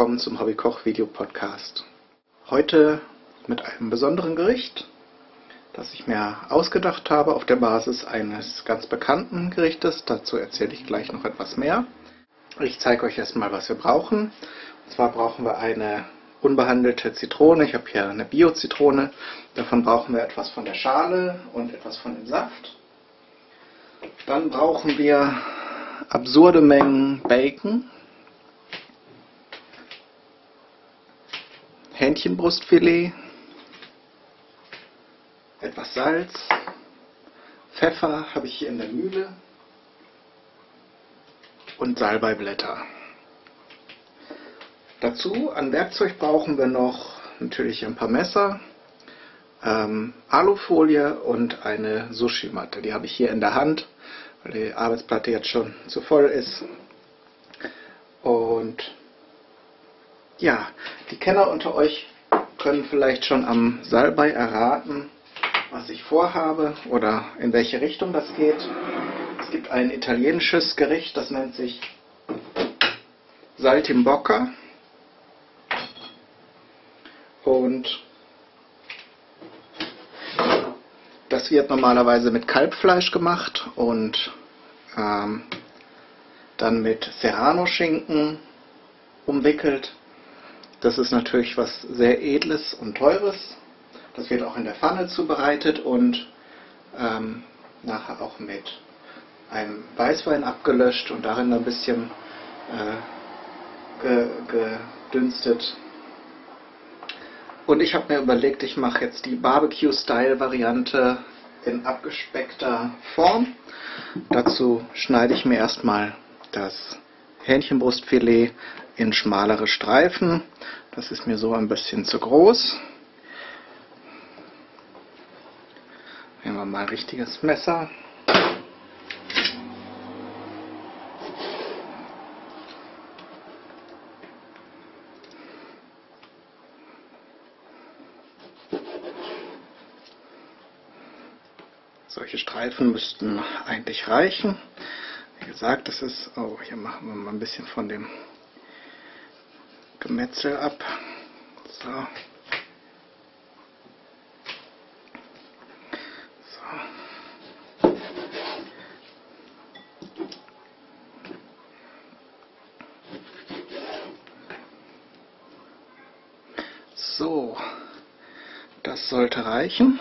willkommen zum Hobbykoch-Video-Podcast. Heute mit einem besonderen Gericht, das ich mir ausgedacht habe auf der Basis eines ganz bekannten Gerichtes. Dazu erzähle ich gleich noch etwas mehr. Ich zeige euch erstmal, was wir brauchen. Und zwar brauchen wir eine unbehandelte Zitrone. Ich habe hier eine Bio-Zitrone. Davon brauchen wir etwas von der Schale und etwas von dem Saft. Dann brauchen wir absurde Mengen Bacon, Hähnchenbrustfilet, etwas Salz, Pfeffer habe ich hier in der Mühle und Salbeiblätter. Dazu an Werkzeug brauchen wir noch natürlich ein paar Messer, ähm, Alufolie und eine Sushi-Matte. Die habe ich hier in der Hand, weil die Arbeitsplatte jetzt schon zu voll ist. Und ja, die Kenner unter euch können vielleicht schon am Salbei erraten, was ich vorhabe oder in welche Richtung das geht. Es gibt ein italienisches Gericht, das nennt sich Saltimbocca. Und das wird normalerweise mit Kalbfleisch gemacht und ähm, dann mit Serrano-Schinken umwickelt. Das ist natürlich was sehr Edles und Teures. Das wird auch in der Pfanne zubereitet und ähm, nachher auch mit einem Weißwein abgelöscht und darin ein bisschen äh, gedünstet. Und ich habe mir überlegt, ich mache jetzt die Barbecue-Style-Variante in abgespeckter Form. Dazu schneide ich mir erstmal das Hähnchenbrustfilet in schmalere Streifen. Das ist mir so ein bisschen zu groß. Nehmen wir mal ein richtiges Messer. Solche Streifen müssten eigentlich reichen. Wie gesagt, das ist, oh, hier machen wir mal ein bisschen von dem Gemetzel ab. So. So. So, das sollte reichen.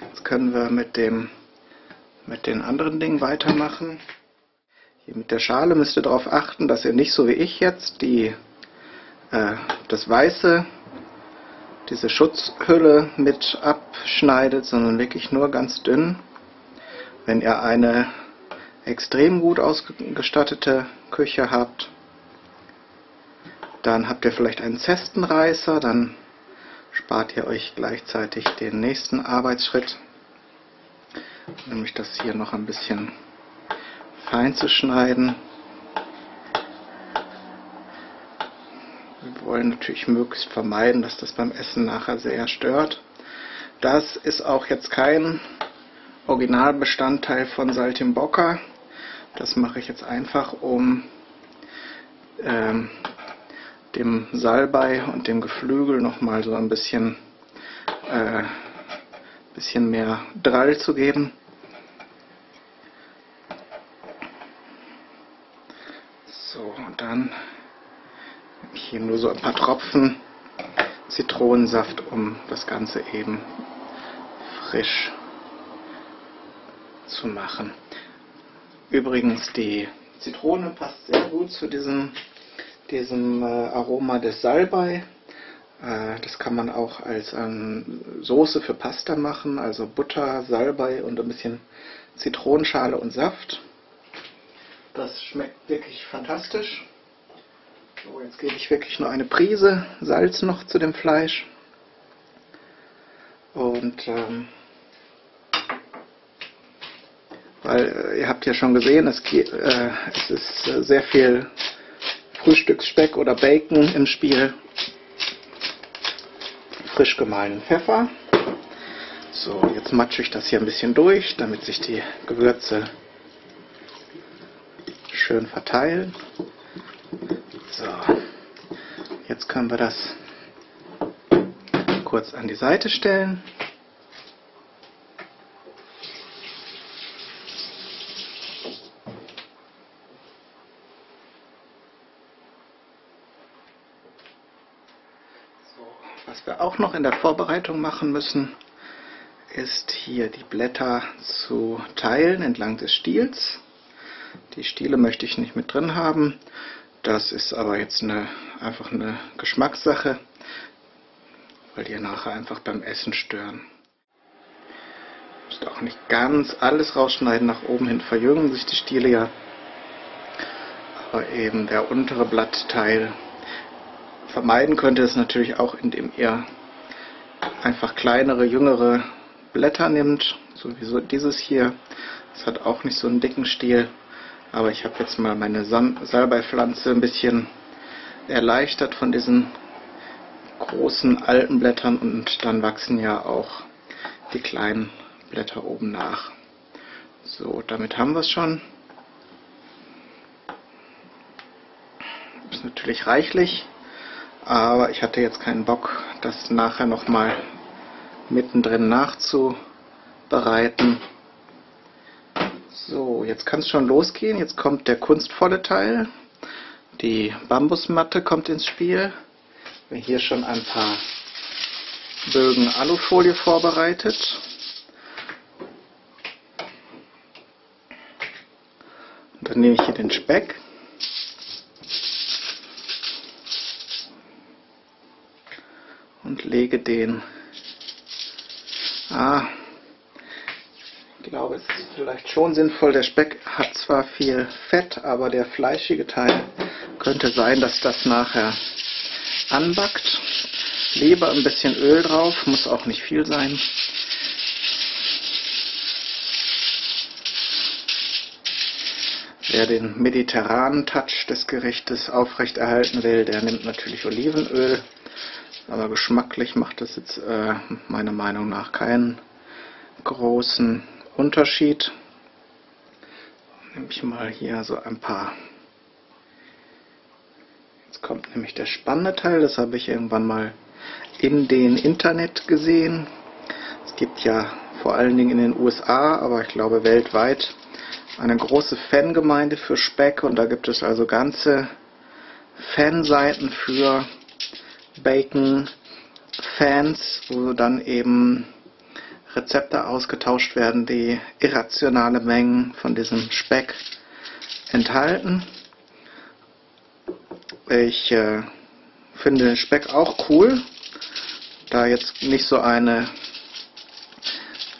Jetzt können wir mit dem mit den anderen Dingen weitermachen. Hier mit der Schale müsst ihr darauf achten, dass ihr nicht so wie ich jetzt die äh, das Weiße, diese Schutzhülle mit abschneidet, sondern wirklich nur ganz dünn. Wenn ihr eine extrem gut ausgestattete Küche habt, dann habt ihr vielleicht einen Zestenreißer, dann spart ihr euch gleichzeitig den nächsten Arbeitsschritt, nämlich das hier noch ein bisschen fein zu schneiden. Wir wollen natürlich möglichst vermeiden, dass das beim Essen nachher sehr stört. Das ist auch jetzt kein Originalbestandteil von Saltimbocca. Das mache ich jetzt einfach, um ähm, dem Salbei und dem Geflügel nochmal so ein bisschen, äh, bisschen mehr Drall zu geben. So, und dann hier nur so ein paar Tropfen Zitronensaft, um das Ganze eben frisch zu machen. Übrigens, die Zitrone passt sehr gut zu diesem, diesem äh, Aroma des Salbei. Äh, das kann man auch als ähm, Soße für Pasta machen, also Butter, Salbei und ein bisschen Zitronenschale und Saft. Das schmeckt wirklich fantastisch. So, jetzt gebe ich wirklich nur eine Prise Salz noch zu dem Fleisch. Und ähm, weil äh, ihr habt ja schon gesehen, es, äh, es ist äh, sehr viel Frühstücksspeck oder Bacon im Spiel. Frisch gemahlenen Pfeffer. So, jetzt matsche ich das hier ein bisschen durch, damit sich die Gewürze schön verteilen. So. jetzt können wir das kurz an die Seite stellen. Was wir auch noch in der Vorbereitung machen müssen, ist hier die Blätter zu teilen entlang des Stiels. Die Stiele möchte ich nicht mit drin haben. Das ist aber jetzt eine, einfach eine Geschmackssache, weil die nachher einfach beim Essen stören. Müsst auch nicht ganz alles rausschneiden, nach oben hin verjüngen sich die Stiele ja. Aber eben der untere Blattteil vermeiden könnt ihr es natürlich auch, indem ihr einfach kleinere, jüngere Blätter nimmt, sowieso dieses hier. Das hat auch nicht so einen dicken Stiel, aber ich habe jetzt mal meine Salbeipflanze ein bisschen erleichtert von diesen großen alten Blättern und dann wachsen ja auch die kleinen Blätter oben nach. So, damit haben wir es schon. Ist natürlich reichlich. Aber ich hatte jetzt keinen Bock, das nachher nochmal mittendrin nachzubereiten. So, jetzt kann es schon losgehen. Jetzt kommt der kunstvolle Teil. Die Bambusmatte kommt ins Spiel. Wir hier schon ein paar Bögen Alufolie vorbereitet. Und dann nehme ich hier den Speck. und lege den. Ah, ist vielleicht schon sinnvoll. Der Speck hat zwar viel Fett, aber der fleischige Teil könnte sein, dass das nachher anbackt. Lieber ein bisschen Öl drauf, muss auch nicht viel sein. Wer den mediterranen Touch des Gerichtes aufrechterhalten will, der nimmt natürlich Olivenöl. Aber geschmacklich macht das jetzt äh, meiner Meinung nach keinen großen Unterschied. Nehme ich mal hier so ein paar. Jetzt kommt nämlich der spannende Teil, das habe ich irgendwann mal in den Internet gesehen. Es gibt ja vor allen Dingen in den USA, aber ich glaube weltweit, eine große Fangemeinde für Speck und da gibt es also ganze Fanseiten für Bacon-Fans, wo dann eben Rezepte ausgetauscht werden, die irrationale Mengen von diesem Speck enthalten. Ich äh, finde Speck auch cool, da jetzt nicht so eine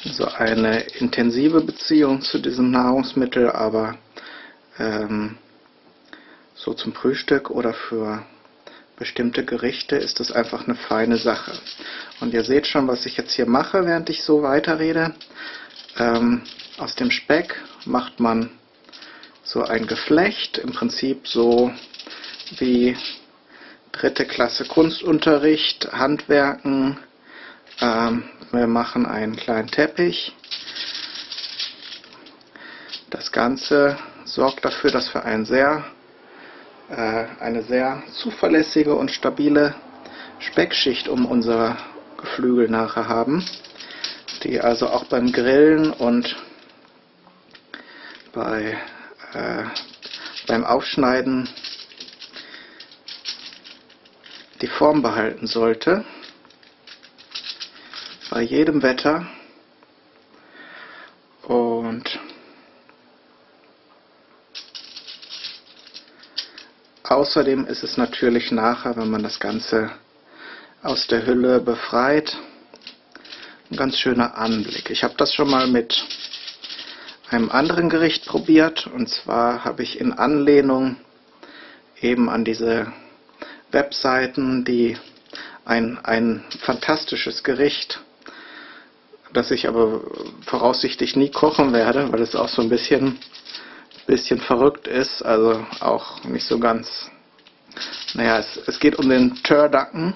so eine intensive Beziehung zu diesem Nahrungsmittel, aber ähm, so zum Frühstück oder für bestimmte Gerichte ist das einfach eine feine Sache. Und ihr seht schon, was ich jetzt hier mache, während ich so weiterrede. Ähm, aus dem Speck macht man so ein Geflecht, im Prinzip so wie dritte Klasse Kunstunterricht, Handwerken. Ähm, wir machen einen kleinen Teppich. Das Ganze sorgt dafür, dass wir einen sehr eine sehr zuverlässige und stabile Speckschicht um unser Geflügel nachher haben, die also auch beim Grillen und bei, äh, beim Aufschneiden die Form behalten sollte. Bei jedem Wetter. Und Außerdem ist es natürlich nachher, wenn man das Ganze aus der Hülle befreit, ein ganz schöner Anblick. Ich habe das schon mal mit einem anderen Gericht probiert und zwar habe ich in Anlehnung eben an diese Webseiten, die ein, ein fantastisches Gericht, das ich aber voraussichtlich nie kochen werde, weil es auch so ein bisschen bisschen verrückt ist, also auch nicht so ganz. Naja, es, es geht um den Turducken.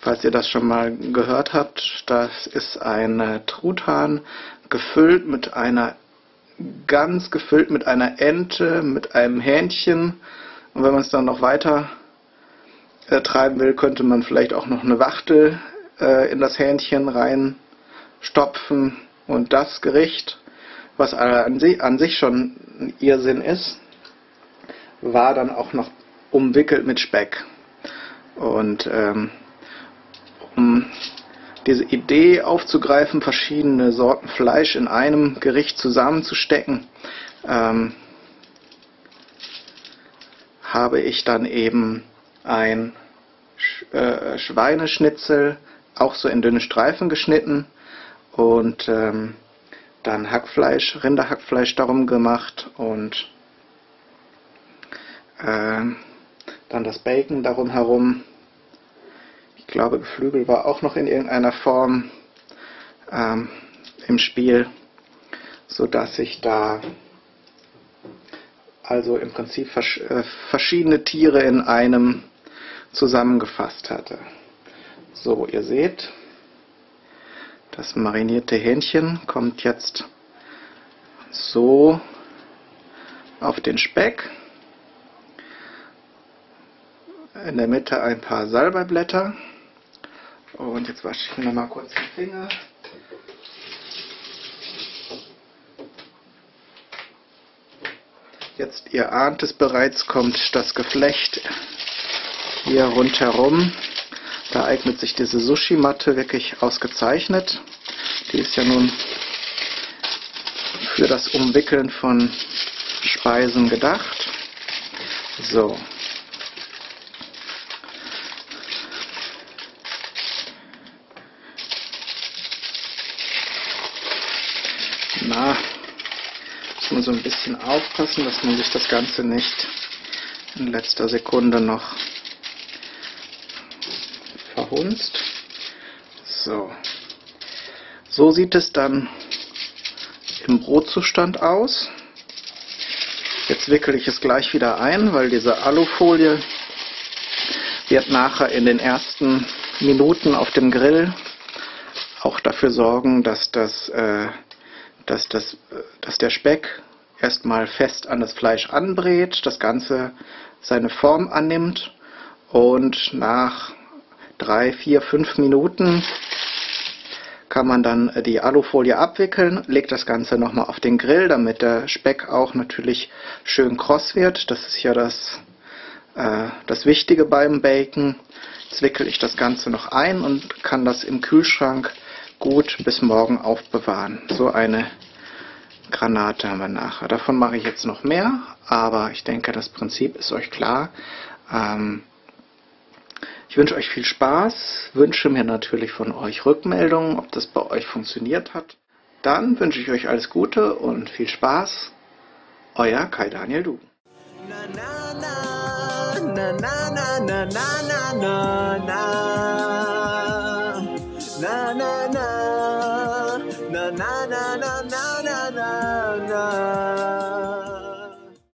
Falls ihr das schon mal gehört habt, das ist ein Truthahn gefüllt mit einer ganz gefüllt mit einer Ente, mit einem Hähnchen und wenn man es dann noch weiter äh, treiben will, könnte man vielleicht auch noch eine Wachtel äh, in das Hähnchen reinstopfen und das Gericht, was an, si an sich schon ein Irrsinn ist, war dann auch noch umwickelt mit Speck. Und ähm, um diese Idee aufzugreifen, verschiedene Sorten Fleisch in einem Gericht zusammenzustecken, ähm, habe ich dann eben ein äh, Schweineschnitzel auch so in dünne Streifen geschnitten und ähm, dann Hackfleisch, Rinderhackfleisch darum gemacht und äh, dann das Bacon darum herum. Ich glaube, Geflügel war auch noch in irgendeiner Form ähm, im Spiel, so dass ich da also im Prinzip äh, verschiedene Tiere in einem zusammengefasst hatte. So, ihr seht, das marinierte Hähnchen kommt jetzt so auf den Speck. In der Mitte ein paar Salbeiblätter. Und jetzt wasche ich mir noch mal kurz die Finger. Jetzt, ihr ahnt es bereits, kommt das Geflecht hier rundherum. Da eignet sich diese Sushi-Matte wirklich ausgezeichnet. Die ist ja nun für das Umwickeln von Speisen gedacht. So. Na, muss man so ein bisschen aufpassen, dass man sich das Ganze nicht in letzter Sekunde noch verhunzt. So. So sieht es dann im Brotzustand aus. Jetzt wickel ich es gleich wieder ein, weil diese Alufolie wird nachher in den ersten Minuten auf dem Grill auch dafür sorgen, dass das äh, dass, das, dass der Speck erstmal fest an das Fleisch anbrät, das Ganze seine Form annimmt und nach drei, vier, fünf Minuten kann man dann die Alufolie abwickeln, legt das Ganze nochmal auf den Grill, damit der Speck auch natürlich schön kross wird. Das ist ja das, äh, das Wichtige beim Bacon. Jetzt wickel ich das Ganze noch ein und kann das im Kühlschrank gut bis morgen aufbewahren. So eine Granate haben wir nachher. Davon mache ich jetzt noch mehr, aber ich denke, das Prinzip ist euch klar. Ähm, ich wünsche euch viel Spaß, wünsche mir natürlich von euch Rückmeldungen, ob das bei euch funktioniert hat. Dann wünsche ich euch alles Gute und viel Spaß. Euer Kai Daniel Duben. Na, na, na,